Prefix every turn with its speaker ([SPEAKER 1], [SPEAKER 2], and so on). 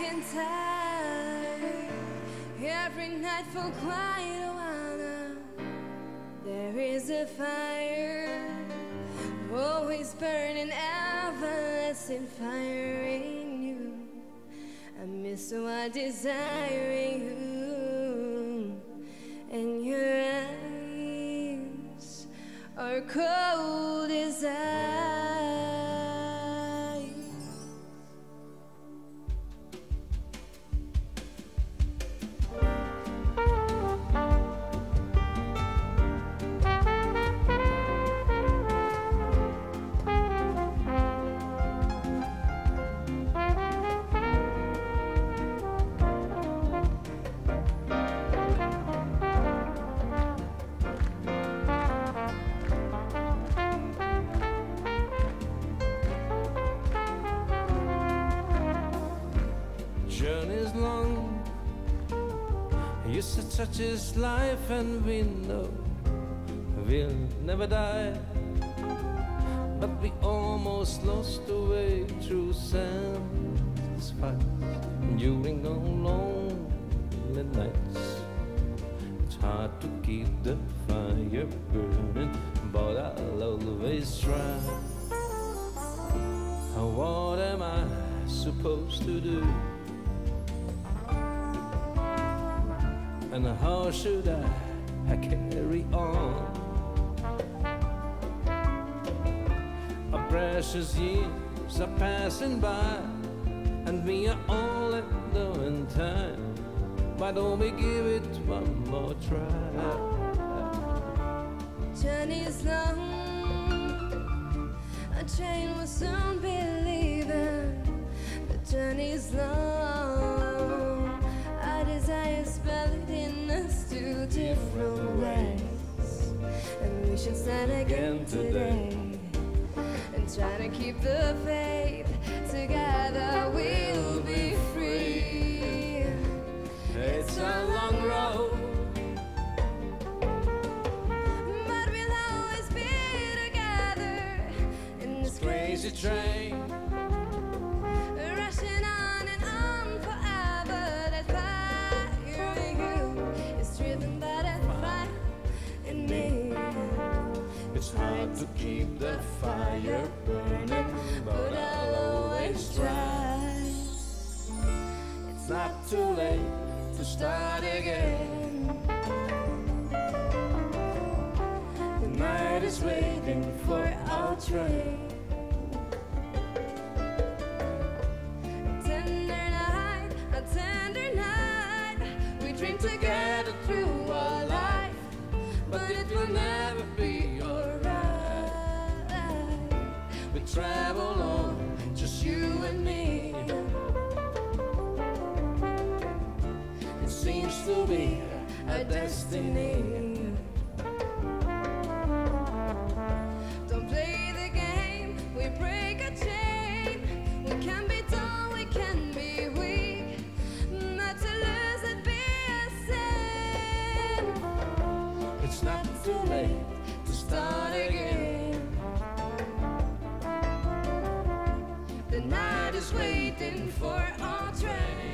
[SPEAKER 1] and tired. Every night for quite a while now. There is a fire, always burning, everlasting fire in you. I miss so I desire you, and your eyes are cold as ice.
[SPEAKER 2] Used is life, and we know we'll never die. But we almost lost the way through sands fights during the lonely nights. It's hard to keep the fire burning, but I'll always try. What am I supposed to do? And how should I, I carry on? Our precious years are passing by, and we are all alone in time. Why don't we give it one more try?
[SPEAKER 1] Journey's long. A train will soon be leaving. The journey's long. And we should start again today. And try to keep the faith together. We'll
[SPEAKER 2] to keep the fire burning, but I'll always try.
[SPEAKER 1] It's
[SPEAKER 2] Not too late to start again. The night is waiting for our train.
[SPEAKER 1] A tender night, a tender night. We dream together through our life,
[SPEAKER 2] But it will never be be a destiny.
[SPEAKER 1] Don't play the game, we break a chain. We can be dull, we can be weak. Not to lose it be a sin.
[SPEAKER 2] It's not too late to start again.
[SPEAKER 1] The night is waiting for our train.